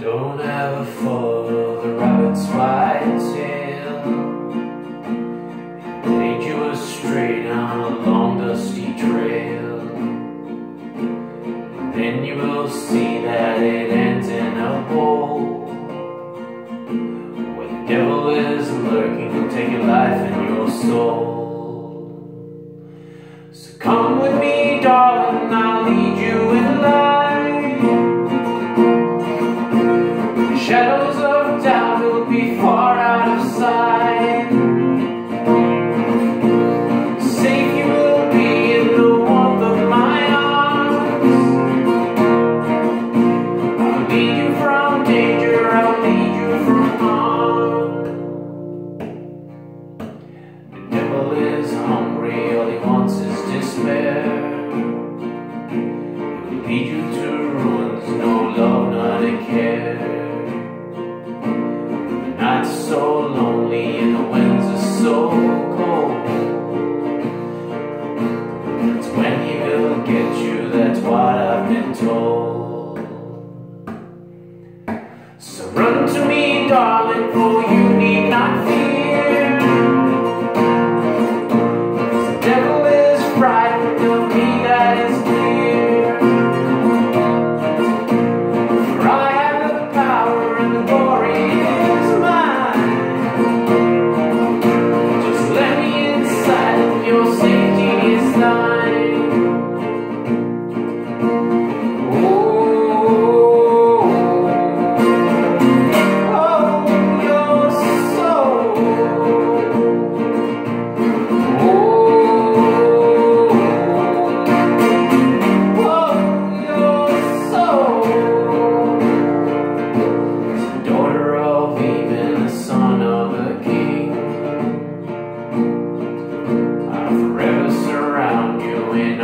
Don't ever follow the rabbit's white tail. It lead you astray down a long dusty trail. Then you will see that it ends in a hole. Where the devil is lurking, he'll take your life and your soul. Is hungry, all he wants is despair. He will lead you to ruins, no love, not a care. The night's so lonely and the winds are so cold. It's when he will get you, that's what I've been told. So run to me, darling, for you surround you in